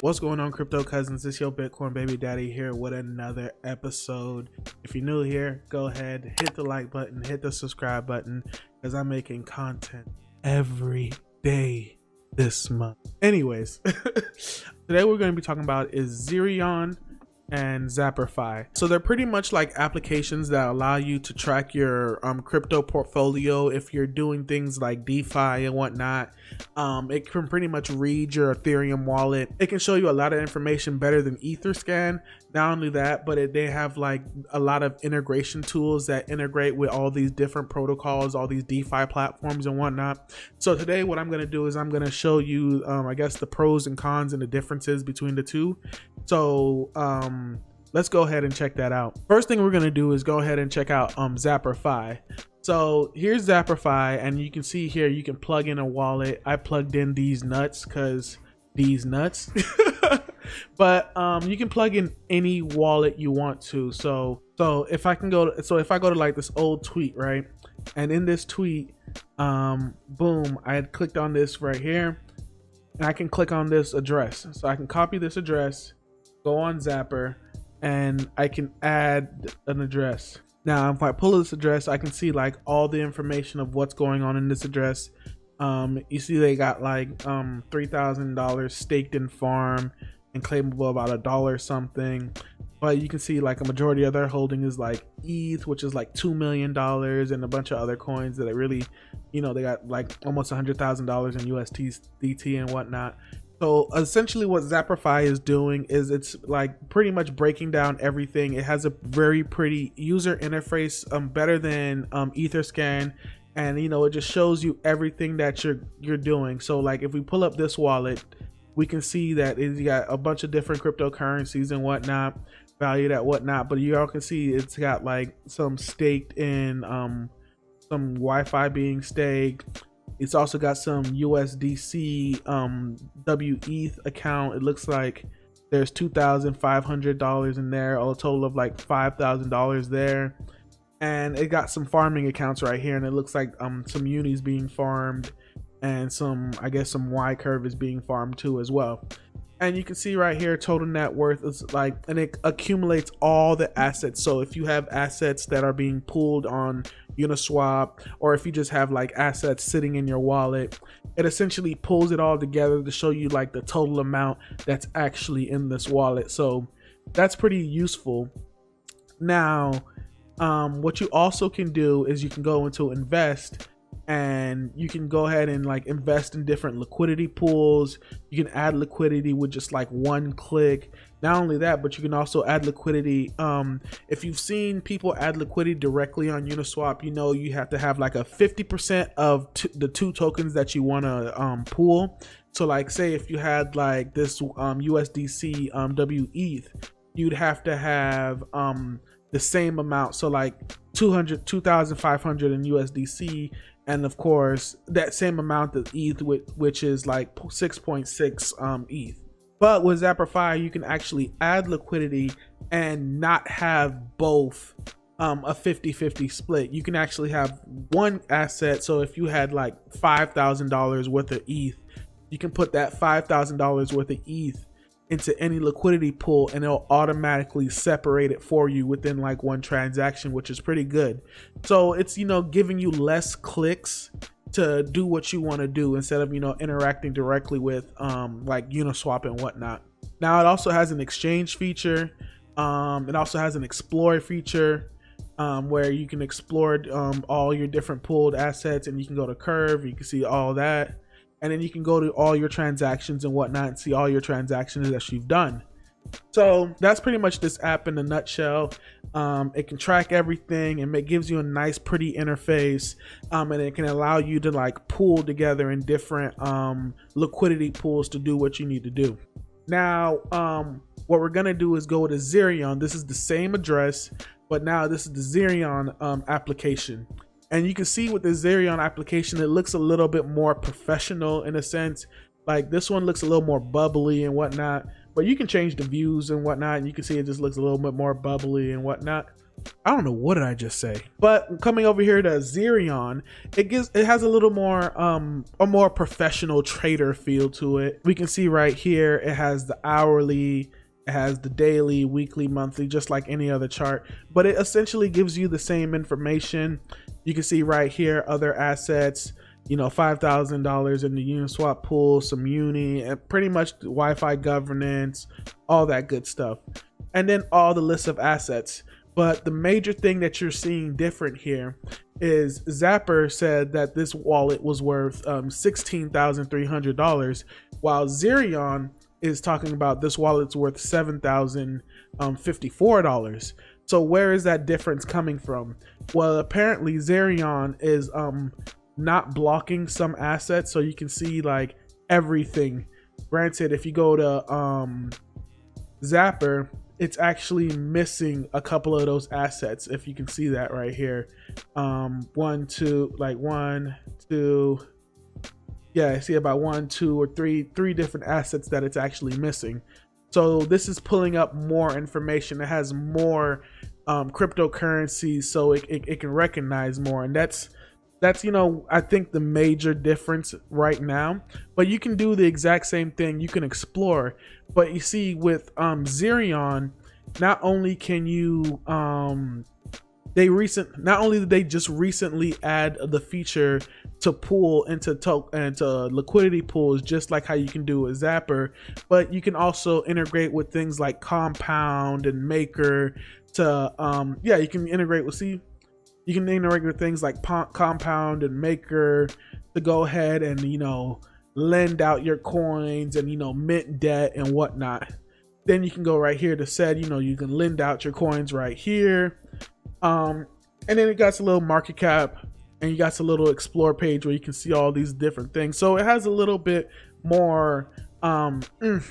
What's going on, crypto cousins? It's your Bitcoin baby daddy here with another episode. If you're new here, go ahead, hit the like button, hit the subscribe button, because I'm making content every day this month. Anyways, today we're going to be talking about is and Zapperfi. So they're pretty much like applications that allow you to track your um, crypto portfolio if you're doing things like DeFi and whatnot. Um, it can pretty much read your Ethereum wallet. It can show you a lot of information better than Etherscan. Not only that, but it, they have like a lot of integration tools that integrate with all these different protocols, all these DeFi platforms and whatnot. So today, what I'm going to do is I'm going to show you, um, I guess, the pros and cons and the differences between the two. So um, let's go ahead and check that out. First thing we're to do is go ahead and check out um, Zapperfi. So here's Zapperfi, and you can see here you can plug in a wallet. I plugged in these nuts because these nuts. but um, you can plug in any wallet you want to. So so if I can go, to, so if I go to like this old tweet, right, and in this tweet, um, boom, I had clicked on this right here, and I can click on this address. So I can copy this address, go on Zapper, and I can add an address. Now, if I pull this address, I can see like all the information of what's going on in this address. Um, you see they got like um, $3,000 staked in farm and claimable about a dollar something. But you can see like a majority of their holding is like ETH, which is like $2 million and a bunch of other coins that I really, you know, they got like almost $100,000 in USDT and whatnot. So essentially what Zapperfi is doing is it's like pretty much breaking down everything. It has a very pretty user interface, um, better than um, Etherscan. And you know, it just shows you everything that you're you're doing. So like if we pull up this wallet, we can see that it's got a bunch of different cryptocurrencies and whatnot, valued at whatnot. But you all can see it's got like some staked in um some YFI being staked it's also got some USDC um, WETH account. It looks like there's two thousand five hundred dollars in there, a total of like five thousand dollars there. And it got some farming accounts right here, and it looks like um some unis being farmed, and some I guess some Y curve is being farmed too as well and you can see right here total net worth is like and it accumulates all the assets. So if you have assets that are being pulled on uniswap or if you just have like assets sitting in your wallet it essentially pulls it all together to show you like the total amount that's actually in this wallet. So that's pretty useful. Now um, what you also can do is you can go into invest and you can go ahead and like invest in different liquidity pools. You can add liquidity with just like one click. Not only that but you can also add liquidity um if you've seen people add liquidity directly on uniswap you know you have to have like a 50% of the two tokens that you want to um pool. So like say if you had like this um usdc um weth you'd have to have um the same amount. So like 200 2500 in usdc and of course that same amount of ETH, which is like 6.6 um, ETH. But with Zapperfi, you can actually add liquidity and not have both um, a 50-50 split. You can actually have one asset. So if you had like $5,000 worth of ETH, you can put that $5,000 worth of ETH into any liquidity pool and it'll automatically separate it for you within like one transaction which is pretty good. So it's you know giving you less clicks to do what you want to do instead of you know interacting directly with um like uniswap and whatnot. Now it also has an exchange feature um it also has an explore feature um, where you can explore um, all your different pooled assets and you can go to curve you can see all that and then you can go to all your transactions and whatnot and see all your transactions that you've done. So that's pretty much this app in a nutshell. Um, it can track everything and it gives you a nice, pretty interface, um, and it can allow you to like pool together in different um, liquidity pools to do what you need to do. Now, um, what we're gonna do is go to Zerion. This is the same address, but now this is the Zerion um, application. And you can see with the Zerion application, it looks a little bit more professional in a sense. Like this one looks a little more bubbly and whatnot, but you can change the views and whatnot. And you can see it just looks a little bit more bubbly and whatnot. I don't know what did I just say. But coming over here to Zerion, it gives it has a little more um a more professional trader feel to it. We can see right here it has the hourly, it has the daily, weekly, monthly, just like any other chart, but it essentially gives you the same information. You can see right here other assets, you know, $5,000 in the Uniswap pool, some Uni, and pretty much YFI governance, all that good stuff. And then all the list of assets. But the major thing that you're seeing different here is Zapper said that this wallet was worth um, $16,300, while Zerion is talking about this wallet's worth $7,054. Um, so where is that difference coming from? Well, apparently Zerion is um, not blocking some assets, so you can see like everything. Granted, if you go to um, Zapper, it's actually missing a couple of those assets if you can see that right here um one two like one two yeah i see about one two or three three different assets that it's actually missing. So this is pulling up more information. It has more um, cryptocurrencies so it, it, it can recognize more. And that's that's you know i think the major difference right now. But you can do the exact same thing. You can explore. But you see with um Zerion not only can you um they recent not only did they just recently add the feature to pool into to into liquidity pools just like how you can do with zapper but you can also integrate with things like compound and maker to um yeah you can integrate with see you can integrate with things like compound and maker to go ahead and you know lend out your coins and you know mint debt and whatnot. Then you can go right here to said you know you can lend out your coins right here um and then it got a little market cap and you got a little explore page where you can see all these different things. So it has a little bit more um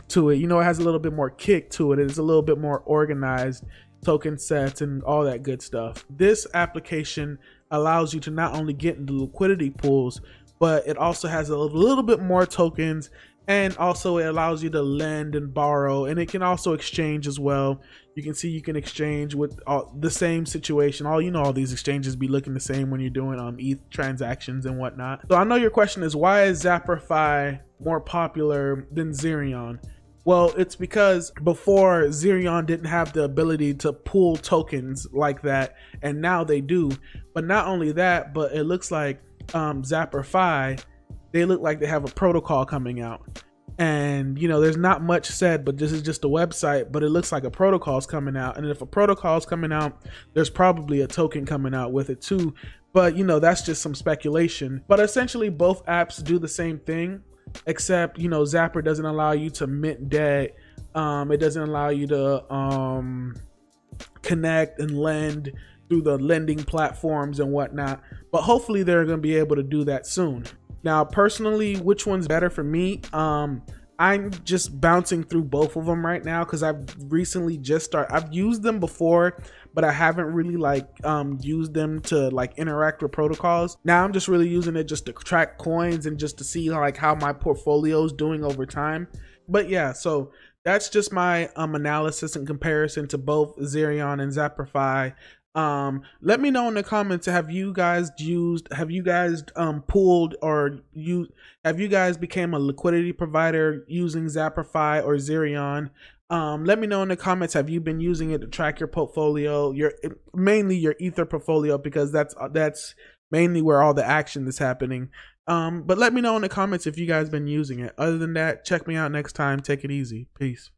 to it. You know it has a little bit more kick to it. It's a little bit more organized token sets and all that good stuff. This application allows you to not only get into liquidity pools but it also has a little bit more tokens and also it allows you to lend and borrow and it can also exchange as well. You can see you can exchange with all, the same situation. All you know all these exchanges be looking the same when you're doing um eth transactions and whatnot. So i know your question is why is zapperfi more popular than zerion well, it's because before Zerion didn't have the ability to pool tokens like that, and now they do. But not only that, but it looks like um, Zapperfi, they look like they have a protocol coming out. And you know, there's not much said, but this is just a website. But it looks like a protocol is coming out, and if a protocol is coming out, there's probably a token coming out with it too. But you know, that's just some speculation. But essentially, both apps do the same thing, except you know, Zapper doesn't allow you to mint debt. Um, it doesn't allow you to um, connect and lend through the lending platforms and whatnot. But hopefully they're going to be able to do that soon. Now, personally, which one's better for me? Um, I'm just bouncing through both of them right now because I've recently just started. I've used them before, but I haven't really like um, used them to like interact with protocols. Now I'm just really using it just to track coins and just to see like how my portfolio is doing over time. But yeah, so that's just my um, analysis and comparison to both Zerion and Zapperfi. Um, let me know in the comments. Have you guys used? Have you guys um or you have you guys became a liquidity provider using Zapperfi or Zerion? Um, let me know in the comments. Have you been using it to track your portfolio? Your mainly your Ether portfolio because that's that's mainly where all the action is happening. Um, but let me know in the comments if you guys been using it. Other than that, check me out next time. Take it easy. Peace.